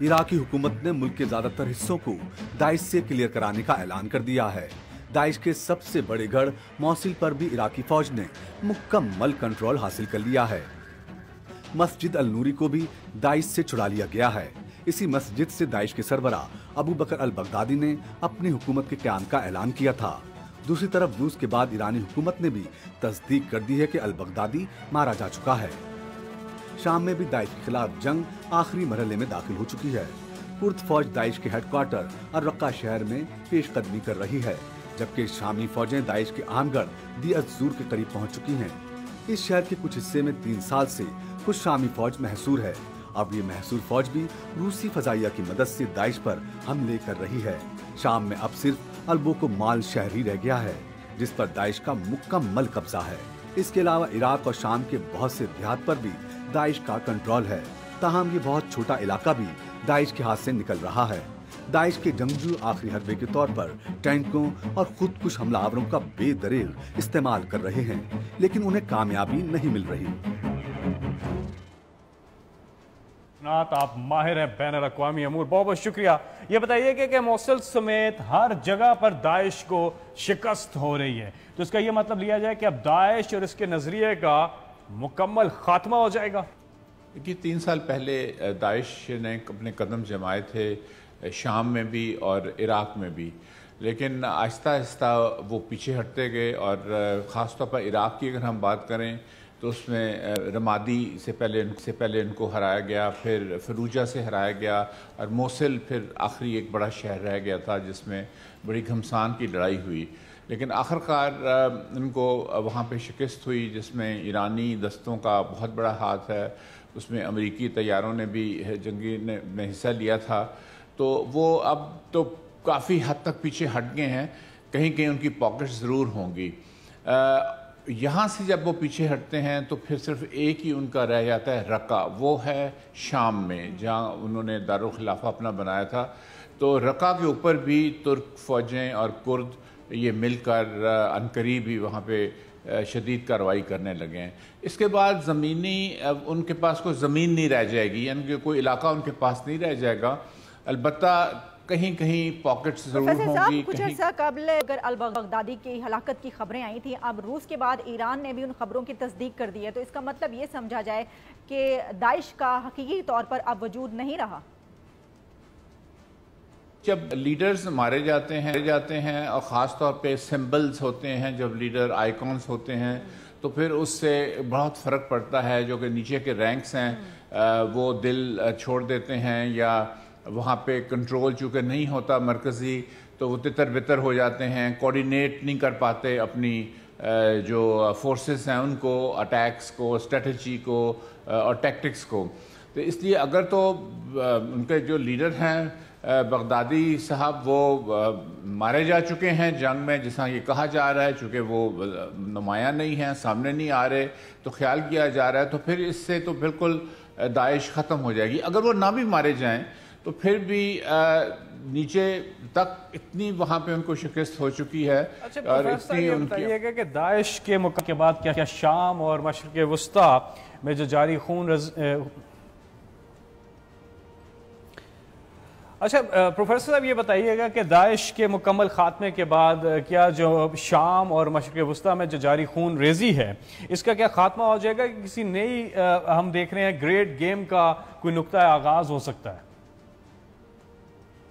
عراقی حکومت نے ملک کے زیادہ تر حصوں کو داعش سے کلیئر کرانے کا اعلان کر دیا ہے۔ داعش کے سب سے بڑے گڑھ موصل پر بھی عراقی فوج نے مکمل کنٹرول حاصل کر لیا ہے۔ مسجد النوری کو بھی داعش سے چھڑا لیا گیا ہے۔ اسی مسجد سے داعش کے سربراہ ابو بکر البغدادی نے اپنی حکومت کے قیام کا اعلان کیا تھا۔ دوسری طرف روس کے بعد ایرانی حکومت نے بھی تصدیق کر دی ہے کہ البغدادی مارا جا چکا ہے۔ شام میں بھی داعش کے خلاف جنگ آخری مرحلے میں داخل ہو چکی ہے۔ کرد فوج داعش کے ہیڈ کوارٹر اور رقہ شہر میں پیش قدمی کر رہی ہے، جبکہ شامی فوجیں داعش کے اہم گڑھ دی ازور کے قریب پہنچ چکی ہیں۔ اس شہر کے کچھ حصے میں تین سال سے کچھ شامی فوج محصور ہے۔ اب یہ محصور فوج بھی روسی فضائیہ کی مدد سے داعش پر حملے کر رہی ہے۔ شام میں اب صرف البو کو مال شہری رہ گیا ہے، جس پر داعش کا مکمل قبضہ ہے۔ اس کے علاوہ عراق اور شام کے بہت سے دیہات پر بھی داعش کا کنٹرول ہے۔ تاہم، یہ بہت چھوٹا علاقہ بھی داعش کے ہاتھ سے نکل رہا ہے۔ داعش کے جنگجو آخری حربے کے طور پر ٹینکوں اور خود کش حملہ آوروں کا بے دریغ استعمال کر رہے ہیں، لیکن انہیں کامیابی نہیں مل رہی۔ اشنات آپ ماہر ہیں بین الاقوامی امور، بہت بہت شکریہ۔ یہ بتائیے کہ کہ موصل سمیت ہر جگہ پر داعش کو شکست ہو رہی ہے۔ تو اس کا یہ مطلب لیا جائے کہ اب داعش اور اس کے نظریے کا مکمل خاتمہ ہو جائے گا۔ کہ تین سال پہلے داعش نے اپنے قدم جمائے تھے شام میں بھی اور عراق میں بھی۔ لیکن آہستہ آہستہ وہ پیچھے ہٹتے گئے اور خاص طور پر عراق کی اگر ہم بات کریں تو اس میں رمادی سے پہلے ان سے پہلے ان کو ہرایا گیا، پھر فروجہ سے ہرایا گیا، اور موصل پھر آخری ایک بڑا شہر رہ گیا تھا جس میں بڑی گھمسان کی لڑائی ہوئی۔ لیکن آخر کار ان کو وہاں پہ شکست ہوئی جس میں ایرانی دستوں کا بہت بڑا ہاتھ ہے۔ اس میں امریکی طیاروں نے بھی جنگی نے، میں حصہ لیا تھا۔ تو وہ اب تو کافی حد تک پیچھے ہٹ گئے ہیں۔ کہیں کہیں ان کی پاکٹ ضرور ہوں گی۔ یہاں سے جب وہ پیچھے ہٹتے ہیں تو پھر صرف ایک ہی ان کا رہ جاتا ہے رکا وہ ہے شام میں، جہاں انہوں نے دارالخلافہ اپنا بنایا تھا۔ تو رکا کے اوپر بھی ترک، فوجیں اور کرد یہ مل کر عنقریب ہی وہاں پہ شدید کاروائی کرنے لگے ہیں۔ اس کے بعد زمینی، اب ان کے پاس کوئی زمین نہیں رہ جائے گی یعنی کہ کوئی علاقہ ان کے پاس نہیں رہ جائے گا۔ البتہ کہیں کہیں پاکٹس ضرور ہوں گی کچھ عرصہ قبل اگر البغدادی کی ہلاکت کی خبریں آئی تھیں اب روس کے بعد ایران نے بھی ان خبروں کی تصدیق کر دی ہے۔ تو اس کا مطلب یہ سمجھا جائے کہ داعش کا حقیقی طور پر اب وجود نہیں رہا۔ جب لیڈرز مارے جاتے ہیں جاتے ہیں اور خاص طور پہ سمبلز ہوتے ہیں جب لیڈر آئیکونز ہوتے ہیں تو پھر اس سے بہت فرق پڑتا ہے جو کہ نیچے کے رینکس ہیں وہ دل چھوڑ دیتے ہیں یا وہاں پہ کنٹرول چونکہ نہیں ہوتا مرکزی، تو وہ تتر بتر ہو جاتے ہیں کوڈینیٹ نہیں کر پاتے اپنی جو فورسز ہیں ان کو اٹیکس کو اسٹریٹجی کو اور ٹیکٹکس کو۔ تو اس لیے اگر تو ان کے جو لیڈر ہیں بغدادی صاحب، وہ مارے جا چکے ہیں جنگ میں، جس طرح یہ کہا جا رہا ہے، چونکہ وہ نمایاں نہیں ہیں، سامنے نہیں آ رہے، تو خیال کیا جا رہا ہے، تو پھر اس سے تو بالکل داعش ختم ہو جائے گی۔ اگر وہ نہ بھی مارے جائیں تو پھر بھی نیچے تک اتنی وہاں پہ ان کو شکست ہو چکی ہے اچھا، اور اتنی ان کی کہ داعش کے بعد کیا شام اور مشرق وسطی میں جو جاری خون اچھا پروفیسر صاحب یہ بتائیے گا کہ داعش کے مکمل خاتمے کے بعد کیا جو شام اور مشرق وسطی میں جو جاری خون ریزی ہے اس کا کیا خاتمہ ہو جائے گا کہ کسی نئی ہم دیکھ رہے ہیں گریٹ گیم کا کوئی نقطہ آغاز ہو سکتا ہے؟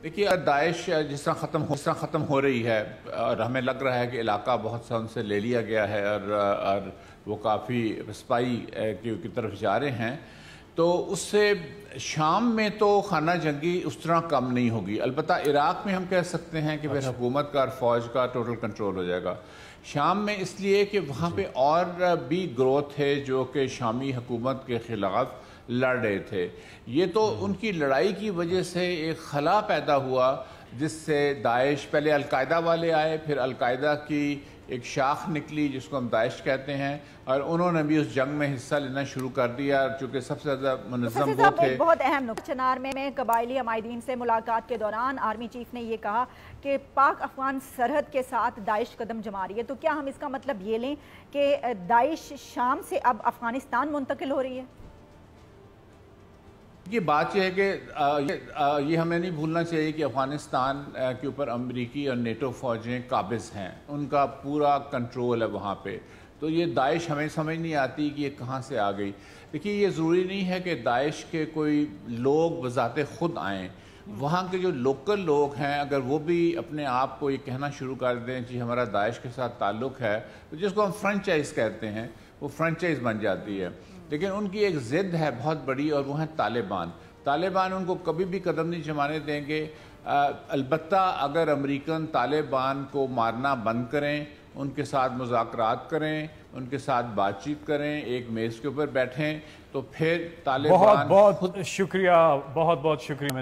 دیکھیے داعش جس طرح ختم ہو جس طرح ختم ہو رہی ہے اور ہمیں لگ رہا ہے کہ علاقہ بہت سا ان سے لے لیا گیا ہے اور اور وہ کافی سپائی کی طرف جا رہے ہیں۔ تو اس سے شام میں تو خانہ جنگی اس طرح کم نہیں ہوگی۔ البتہ عراق میں ہم کہہ سکتے ہیں کہ پھر اچھا۔ حکومت کا اور فوج کا ٹوٹل کنٹرول ہو جائے گا۔ شام میں اس لیے کہ وہاں جی۔ پہ اور بھی گروتھ ہے جو کہ شامی حکومت کے خلاف لڑ رہے تھے۔ یہ تو ان کی لڑائی کی وجہ سے ایک خلا پیدا ہوا جس سے داعش پہلے القاعدہ والے آئے پھر القاعدہ کی ایک شاخ نکلی جس کو ہم داعش کہتے ہیں۔ اور انہوں نے بھی اس جنگ میں حصہ لینا شروع کر دیا چونکہ سب سے زیادہ منظم وہ تھے۔ بہت اہم نقطہ چنار میں قبائلی عمائدین سے ملاقات کے دوران آرمی چیف نے یہ کہا کہ پاک افغان سرحد کے ساتھ داعش قدم جما رہی ہے۔ تو کیا ہم اس کا مطلب یہ لیں کہ داعش شام سے اب افغانستان منتقل ہو رہی ہے؟ بات یہ ہے کہ یہ ہمیں نہیں بھولنا چاہیے کہ افغانستان کے اوپر امریکی اور نیٹو فوجیں قابض ہیں۔ ان کا پورا کنٹرول ہے وہاں پہ۔ تو یہ داعش ہمیں سمجھ نہیں آتی کہ یہ کہاں سے آ گئی۔ دیکھیے، یہ ضروری نہیں ہے کہ داعش کے کوئی لوگ بذات خود آئیں۔ وہاں کے جو لوکل لوگ ہیں، اگر وہ بھی اپنے آپ کو یہ کہنا شروع کر دیں جی ہمارا داعش کے ساتھ تعلق ہے، تو جس کو ہم فرنچائز کہتے ہیں، وہ فرنچائز بن جاتی ہے۔ لیکن ان کی ایک ضد ہے بہت بڑی اور وہ ہیں طالبان۔ طالبان ان کو کبھی بھی قدم نہیں جمانے دیں گے۔ البتہ اگر امریکن طالبان کو مارنا بند کریں ان کے ساتھ مذاکرات کریں ان کے ساتھ بات چیت کریں ایک میز کے اوپر بیٹھیں تو پھر طالبان بہت بہت شکریہ بہت بہت شکریہ۔